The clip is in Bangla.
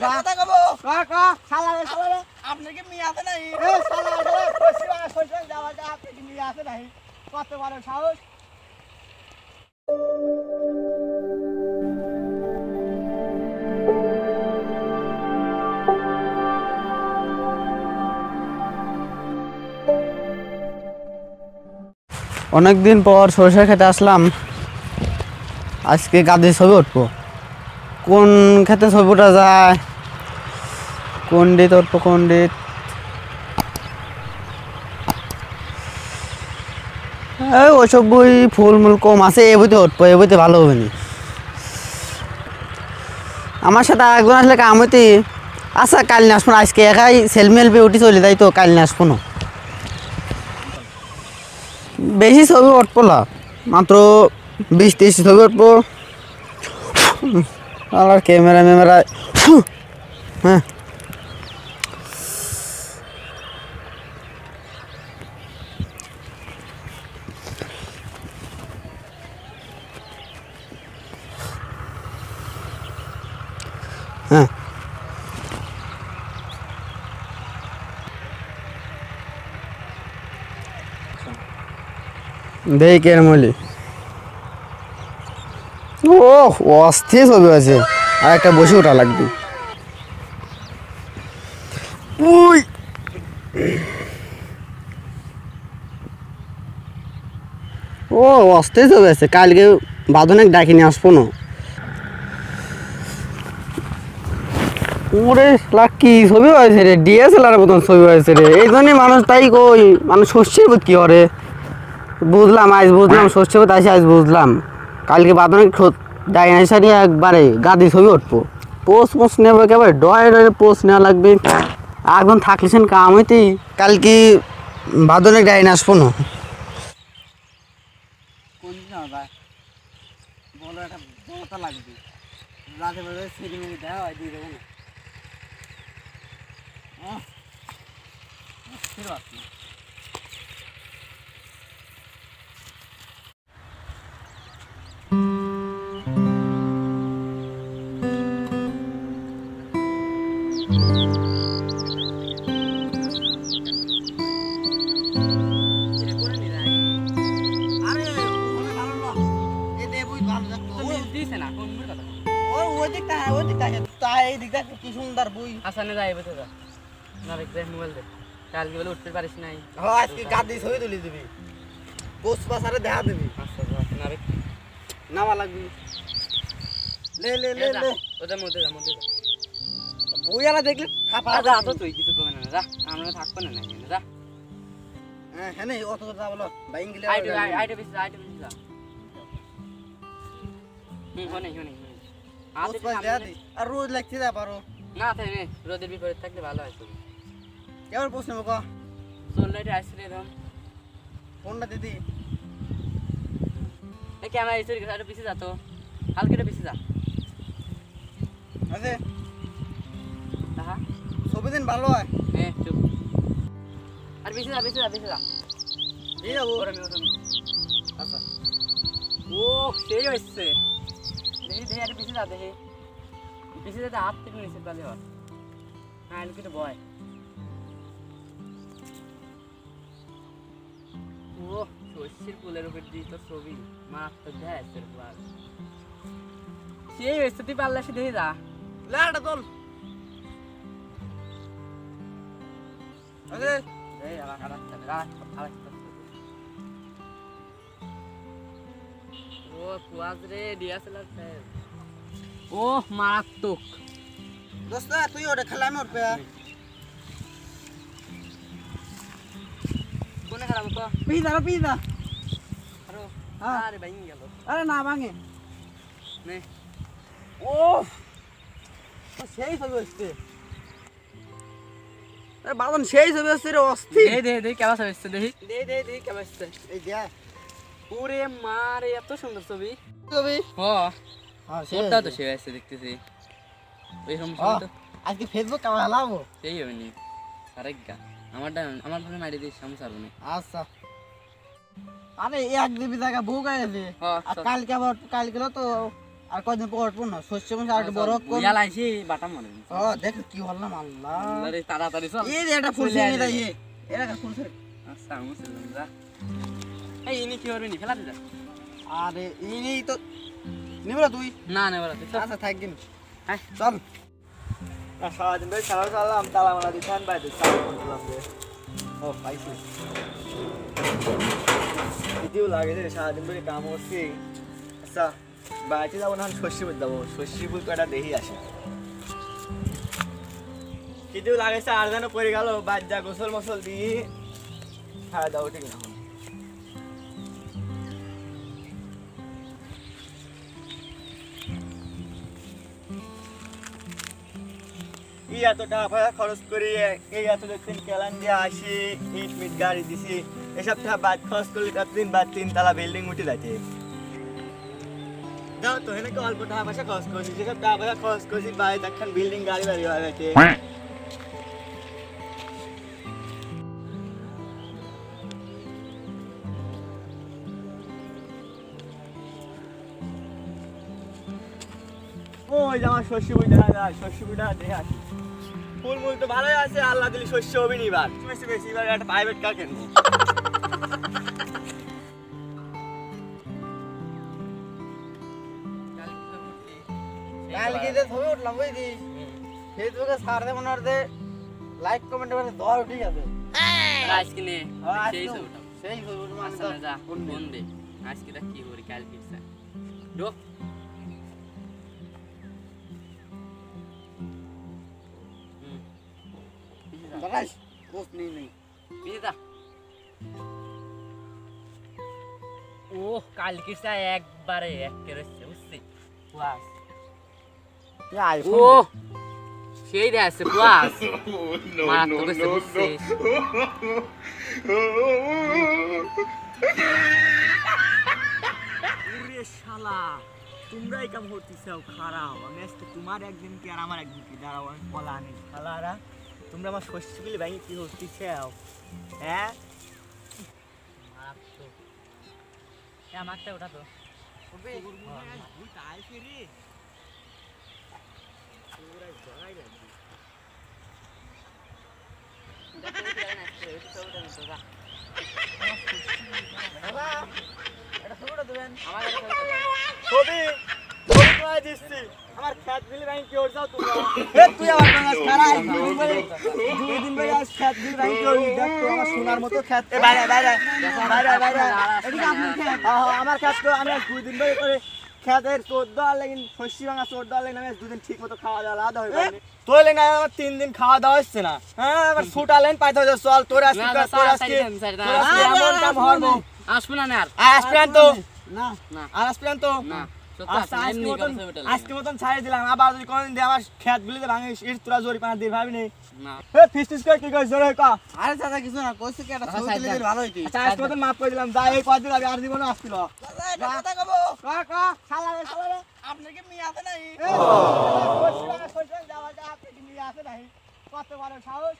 একটা বাহ। কথা কব? ক ক শালা রে শালা রে। আপনার কি মেয়ে আছে নাই? এ শালা রে কইছি কইছি যাওয়া যা আপনি কি নিয়ে আসে নাই? কত বড় সাহস। অনেকদিন পর সরষে খেতে আসলাম। আজকে গাদের ছবি উঠবো। কোন খেতে ছবি ওঠা যায়? কোন ডিত উঠবো কোন এই ওইসব বই ফুল মূল কম আছে, এ বইতে উঠবো এ বইতে ভালো হবে নি। আমার সাথে একজন আসলে কাম হইতে আচ্ছা কাল নিয়ে আসব আজকে একাই সেলমেল উঠি চলে যাই তো, কাল নিয়ে আসব না। বেশি ছবি উঠবো না, মাত্র বিশ তিরিশ ছবি উঠবো আর ক্যামেরা ম্যামেরা হ্যাঁ। দেই কেরমলি ও অস্থির ছবি আছে আর একটা বসে ওঠা লাগবে। উই! ও, অস্থির ছবি আছে কালকে বাদনে ডাকি নিয়ে আসব না। ওরে লাখ কি ছবি হয়েছে রে? ডিএসএলআর মতন ছবি হয়েছে রে। এই জন্যই মানুষ তাই কই, মানুষ শস্যের কি করে? বুঝলাম, আজ বুঝলাম শস্য কথা আজ বুঝলাম। কালকে বাদনে ডাইনা সারি একবারে গাদি ছবি উঠবো। পোস্ট পোস্ট নেব, একেবারে ডয়ে ডয়ে পোস্ট নেওয়া লাগবে। একদম থাকলেছেন কাম হইতেই। কালকে বাদনে ডাইনা আসব না। কালকে বলে উঠতে পারিস নাই। হ্যাঁ আজকে গাদি ছবি তুলে দিবি। পোস্ট পাসারে দেখা দিবি। আচ্ছা যা নামা লাগবি। লে লে লে লে। ওদের মধ্যে যা মধ্যে যা। বইয়ালা দেখলে খাপা যা তো তুই কিছু কমে না যা। আমরা থাকব না না যা। হ্যাঁ হ্যাঁ অত কথা বলো। বাইঙ্গিলে আইটে আইটে বেশি আইটে আর রোজ লাগতে যা পারো। না থাকে রোদের বিপরীত থাকলে ভালো হয় ছবি কেমন পোস্ট ক সোলাইটে আসলে এরকম ফোনটা দিদি ক্যামেরা এসে গেছে আরে যা তো। হালকেটা পিছে যা। আছে? হ্যাঁ ছবি দিন ভালো হয়। এ চুপ। আর যা পিছে যা পিছে যা। এই যাব। ওরা মেয়ে ওরা আচ্ছা। ও সেই হচ্ছে দেখি দেখি আরে পিছে যা দেখি পিছে যাতে হাত থেকে নিচে পালে হয়। হ্যাঁ ও শস্যের ফুলের উপর দিয়ে তোর ছবি মারাত্মক দেয় ফুল। সেই তুই পারলে সে দেখে যা। লাটা তোল। আছে এই আবার আবার ও কুয়াজ রে ডিএসএলআর সাহেব ও মারাত্মক। দোস্ত তুই ওটা খেলা আমি উঠবে। কোনে খারাপ তো পিজা পিজা। আরও। হ্যাঁ। আরে ভাই গেল। আরে না ভাঙে। নে। ও সেই ছবি আরে বাদন সেই ছবি হচ্ছে রে অস্থির। দে দে দে কেমন হচ্ছে দেখি। দে দে দে কেমন হচ্ছে এই দেখ। ওরে মারে এত সুন্দর ছবি। ছবি? হ্যাঁ ওটা তো সে আছে দেখতেছি। ওই তো। আজকে ফেসবুক কেমন হালাবো সেই হবে নি। আরেক গা আমারটা আমার ফোনে মারি দিস আমি ছাড়বো না। আচ্ছা। আরে এক দিবি জায়গা আছে হ্যাঁ, আর কালকে আবার কালকে তো আর কয়দিন পর উঠবো না? শস্য মাসে আর বড় বাটা মনে ও দেখ কি হলাম আল্লাহ আরে তাড়াতাড়ি চল। এই যে একটা ফুল একটা ফুল আচ্ছা যা এই ইনি কি করবি নি ফেলা দিদা আরে এই নেই তো নিবি তুই না না বলা তুই আচ্ছা থাকবিন হ্যাঁ চল সারাদিন ধরে সারা সারলাম তালা মালা ফ্যান বাইরে চালু করলাম রে ও পাইছি দিদিও লাগে রে সারাদিন ধরে কাম করছি আচ্ছা বাড়িতে যাব না শস্য বুঝ যাব শস্য বুঝ কটা দেখি আসে দিদিও লাগাইছে আর যেন পড়ে গেল বাদ যা গোসল মসল দিয়ে খাওয়া দাওয়া ঠিক না এই এত টাকা খরচ করি এই এত দিন কেলান দিয়ে আসি ইট মিট গাড়ি দিছি এসব টাকা বাদ খরচ করলে দিন বাদ তিনতলা বিল্ডিং উঠে যাচ্ছে দাও তো হেনে অল্প টাকা পয়সা খরচ করছি? যেসব টাকা পয়সা খরচ করছি বাড়ি দেখেন বিল্ডিং গাড়ি বাড়ি হয়ে গেছে ওই যে আমার শস্য বই দেখা যায় শস্য বইটা দেখে আসি। ফুল মূল তো ভালোই আছে আল্লাহ দিলি শস্য হবে নি এবার। বেশি বেশি এবার একটা প্রাইভেট কার কিনবো। কালকে ছবি উঠলাম বুঝলি? ফেসবুকে সারতে মনে হচ্ছে লাইক কমেন্ট করে ধর ঠিক আছে। আজকে নে সেই ছবিটা। সেই ছবি উঠবে আচ্ছা না যা কোন ফোন আজকে দেখ কি করি কাল ফিরছে পিছে যা, বাগাস পোস্ট নেই নেই পিছে যা। ও কাল কিসা একবারে এক কেরেছে বুঝছি প্লাস ও সেই আছে প্লাস মারাত্মক হয়েছে শালা তোমরাই কাম করতেছাও খারাপ আমি আজকে তোমার একদিন কি আর আমার একদিন কি দাঁড়াও আমি বলা নেই শালারা। তোমরা আমার শস্য গুলি ভাই কি করতেছাও হ্যাঁ? মারাত্মক আমারটা ওটা তো। দেবেন আমার ছবি। আমার কি তোমরা। এ তুই বাংলা আজ কি দেখ তো আমার সোনার মতো খেত এ বাইরে বাইরে বাইরে বাইরে এদিকে আপনার খেত আমার খেত তো আমি দুই দিন করে খেতের চোদ্দ আর লেগিন শস্য ভাঙা চোদ্দ আর লেগিন আমি দুদিন ঠিক মতো খাওয়া দাওয়া আলাদা হয়ে তোর আমার তিন দিন খাওয়া দাওয়া হচ্ছে না। হ্যাঁ আবার ছুটা লেন পাইতে হচ্ছে চল তোর এমন কাম হরবো আসব না আর তো। না। না আর তো। না। আচ্ছা আজকে মতন করে ছবিটা আজকে মতন ছাড়িয়ে দিলাম। আবার যদি কোনদিন দিয়ে আমার খেত গুলিতে ভাঙে ইট তোরা জরি পানা দিয়ে ভাবি নেই। না। ফিস ফিস করে কি করে জোরে ক। আরে দাদা কিছু না কইছে কি একটা ছবি তুলে ভালো হইতি। আচ্ছা আজকে মতন মাফ করে দিলাম। যা এই কদিন আমি আর জীবনে আসছিল। কথা কব। ক ক শালা রে শালা রে। আপনার কি মেয়ে আছে নাই? এ, কইছিলাম, কইছিলাম, যাওয়া যা, আপনি কি নিয়ে আসে নাই? কত বড় সাহস।